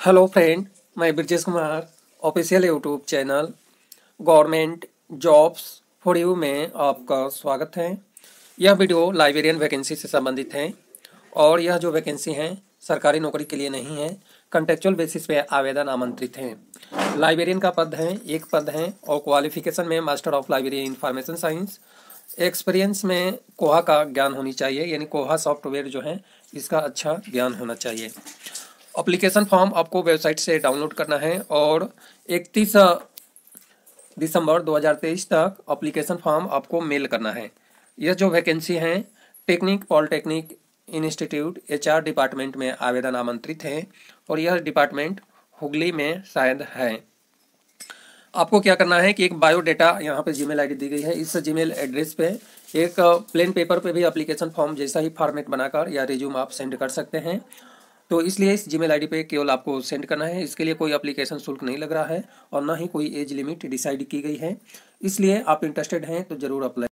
Hello friend मैं Brajesh Kumar official YouTube channel government jobs for you में आपका स्वागत है। यह वीडियो लाइब्रेरियन वैकेंसी से संबंधित है और यह जो वैकेंसी हैं, सरकारी नौकरी के लिए नहीं है कंटेक्चुअल बेसिस पे आवेदन आमंत्रित हैं। लाइब्रेरियन का पद है, एक पद है और क्वालिफिकेशन में master of library information science experience में कोहा का ज्ञान होनी चाहिए, यानी कोहा सॉफ्टवेयर जो है, इसका अच्छा ज्ञान होना चाहिए। अप्लीकेशन फॉर्म आपको वेबसाइट से डाउनलोड करना है और 31 दिसंबर 2023 तक अप्लीकेशन फॉर्म आपको मेल करना है। यह जो वैकेंसी हैं technic polytechnic institute HR department में आवेदन आमंत्रित हैं और यह डिपार्टमेंट हुगली में शायद है। आपको क्या करना है कि एक बायोडेटा यहाँ पे जीमेल आईडी दी गई है। इस जीमेल एड्रेस पे एक प्लेन पेपर पे भी एप्लीकेशन फॉर्म जैसा ही फॉर्मेट बनाकर या रिज्यूम आप सेंड कर सकते हैं। तो इसलिए इस जीमेल आईडी पे केवल आपको सेंड करना है। इसके लिए कोई एप्लीकेशन शुल्क नहीं लग रहा है और ना ही कोई एज लिमिट डिसाइड की गई है। इसलिए आप इंटरेस्टेड हैं तो ज़रूर अप्लाई